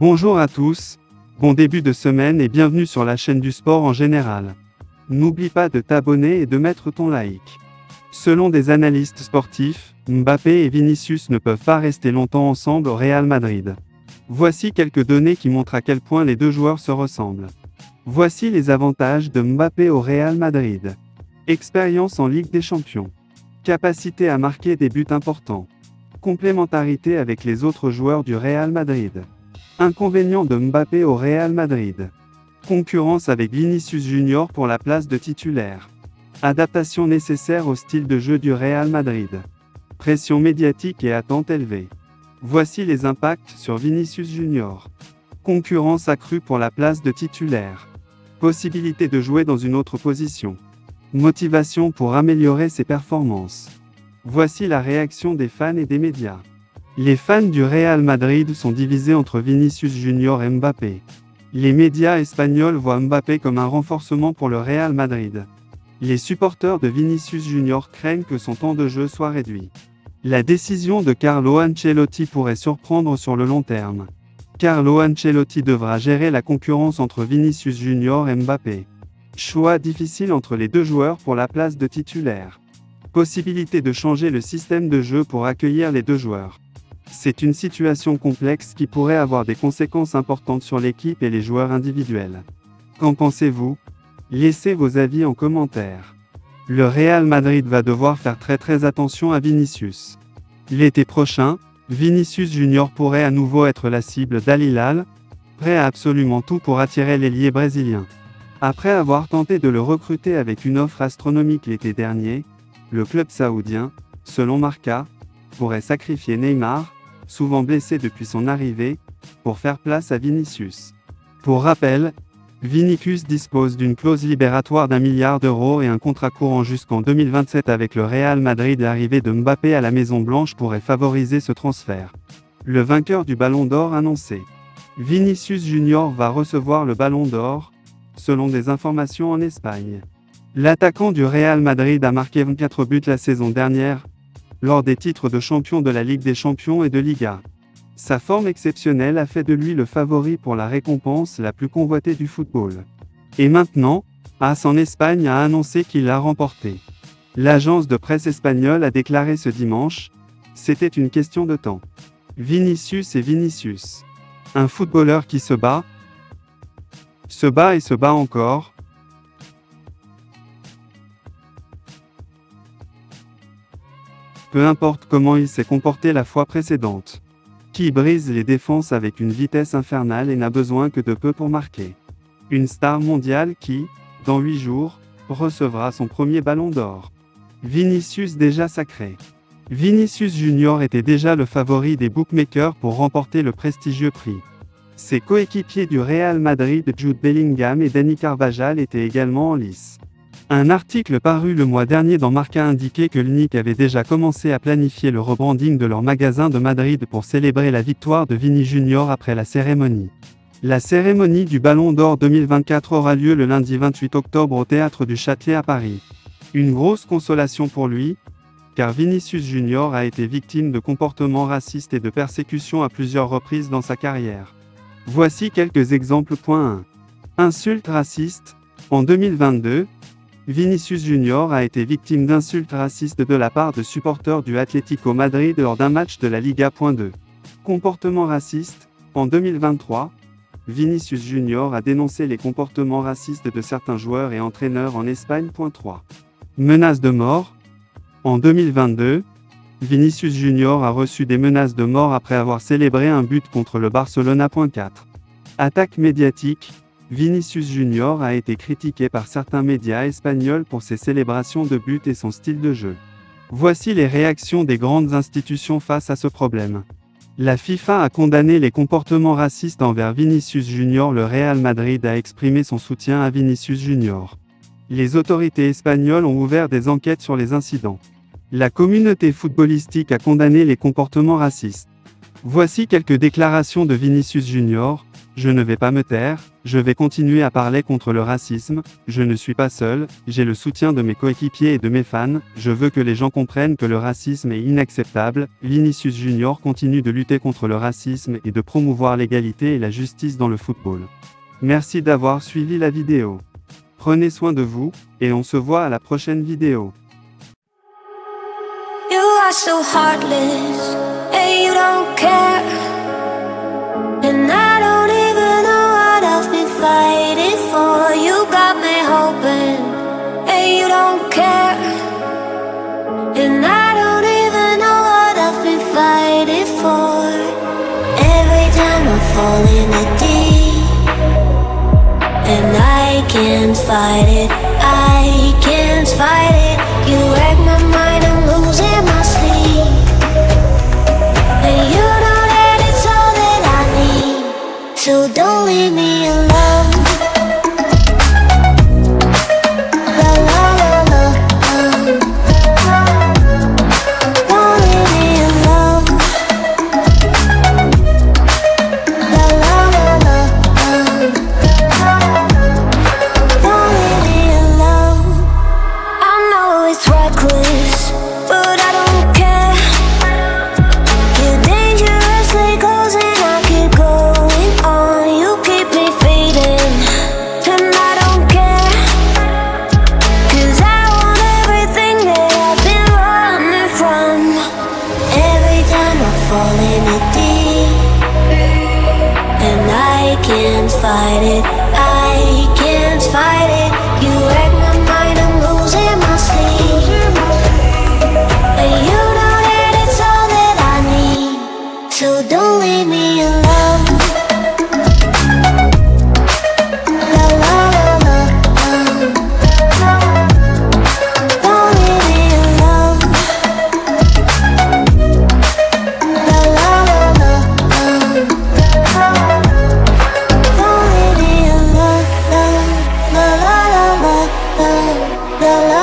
Bonjour à tous, bon début de semaine et bienvenue sur la chaîne du sport en général. N'oublie pas de t'abonner et de mettre ton like. Selon des analystes sportifs, Mbappé et Vinicius ne peuvent pas rester longtemps ensemble au Real Madrid. Voici quelques données qui montrent à quel point les deux joueurs se ressemblent. Voici les avantages de Mbappé au Real Madrid. Expérience en Ligue des Champions. Capacité à marquer des buts importants. Complémentarité avec les autres joueurs du Real Madrid. Inconvénient de Mbappé au Real Madrid. Concurrence avec Vinicius Junior pour la place de titulaire. Adaptation nécessaire au style de jeu du Real Madrid. Pression médiatique et attente élevée. Voici les impacts sur Vinicius Junior. Concurrence accrue pour la place de titulaire. Possibilité de jouer dans une autre position. Motivation pour améliorer ses performances. Voici la réaction des fans et des médias. Les fans du Real Madrid sont divisés entre Vinicius Junior et Mbappé. Les médias espagnols voient Mbappé comme un renforcement pour le Real Madrid. Les supporters de Vinicius Junior craignent que son temps de jeu soit réduit. La décision de Carlo Ancelotti pourrait surprendre sur le long terme. Carlo Ancelotti devra gérer la concurrence entre Vinicius Junior et Mbappé. Choix difficile entre les deux joueurs pour la place de titulaire. Possibilité de changer le système de jeu pour accueillir les deux joueurs. C'est une situation complexe qui pourrait avoir des conséquences importantes sur l'équipe et les joueurs individuels. Qu'en pensez-vous? Laissez vos avis en commentaire. Le Real Madrid va devoir faire très très attention à Vinicius. L'été prochain, Vinicius Junior pourrait à nouveau être la cible d'Al prêt à absolument tout pour attirer l'ailier brésilien. Après avoir tenté de le recruter avec une offre astronomique l'été dernier, le club saoudien, selon Marca, pourrait sacrifier Neymar, souvent blessé depuis son arrivée, pour faire place à Vinicius. Pour rappel, Vinicius dispose d'une clause libératoire d'un milliard d'euros et un contrat courant jusqu'en 2027 avec le Real Madrid. L'arrivée de Mbappé à la Maison Blanche pourrait favoriser ce transfert. Le vainqueur du Ballon d'Or annoncé. Vinicius Junior va recevoir le Ballon d'Or, selon des informations en Espagne. L'attaquant du Real Madrid a marqué 24 buts la saison dernière, lors des titres de champion de la Ligue des Champions et de Liga. Sa forme exceptionnelle a fait de lui le favori pour la récompense la plus convoitée du football. Et maintenant, AS en Espagne a annoncé qu'il l'a remporté. L'agence de presse espagnole a déclaré ce dimanche, c'était une question de temps. Vinicius et Vinicius. Un footballeur qui se bat, se bat et se bat encore, peu importe comment il s'est comporté la fois précédente. Qui brise les défenses avec une vitesse infernale et n'a besoin que de peu pour marquer. Une star mondiale qui, dans 8 jours, recevra son premier ballon d'or. Vinicius déjà sacré. Vinicius Junior était déjà le favori des bookmakers pour remporter le prestigieux prix. Ses coéquipiers du Real Madrid Jude Bellingham et Danny Carvajal étaient également en lice. Un article paru le mois dernier dans Marca indiquait que l'UNIC avait déjà commencé à planifier le rebranding de leur magasin de Madrid pour célébrer la victoire de Vini Junior après la cérémonie. La cérémonie du Ballon d'Or 2024 aura lieu le lundi 28 octobre au Théâtre du Châtelet à Paris. Une grosse consolation pour lui, car Vinicius Junior a été victime de comportements racistes et de persécutions à plusieurs reprises dans sa carrière. Voici quelques exemples. Point 1. Insultes racistes. En 2022, Vinicius Junior a été victime d'insultes racistes de la part de supporters du Atlético Madrid lors d'un match de la Liga. 2. Comportement raciste. En 2023, Vinicius Junior a dénoncé les comportements racistes de certains joueurs et entraîneurs en Espagne. 3. Menaces de mort. En 2022, Vinicius Junior a reçu des menaces de mort après avoir célébré un but contre le Barcelona. 4. Attaque médiatique. Vinicius Junior a été critiqué par certains médias espagnols pour ses célébrations de but et son style de jeu. Voici les réactions des grandes institutions face à ce problème. La FIFA a condamné les comportements racistes envers Vinicius Junior. Le Real Madrid a exprimé son soutien à Vinicius Junior. Les autorités espagnoles ont ouvert des enquêtes sur les incidents. La communauté footballistique a condamné les comportements racistes. Voici quelques déclarations de Vinicius Junior. Je ne vais pas me taire, je vais continuer à parler contre le racisme, je ne suis pas seul, j'ai le soutien de mes coéquipiers et de mes fans, je veux que les gens comprennent que le racisme est inacceptable. Vinicius Junior continue de lutter contre le racisme et de promouvoir l'égalité et la justice dans le football. Merci d'avoir suivi la vidéo. Prenez soin de vous, et on se voit à la prochaine vidéo. Can't fight it, the love.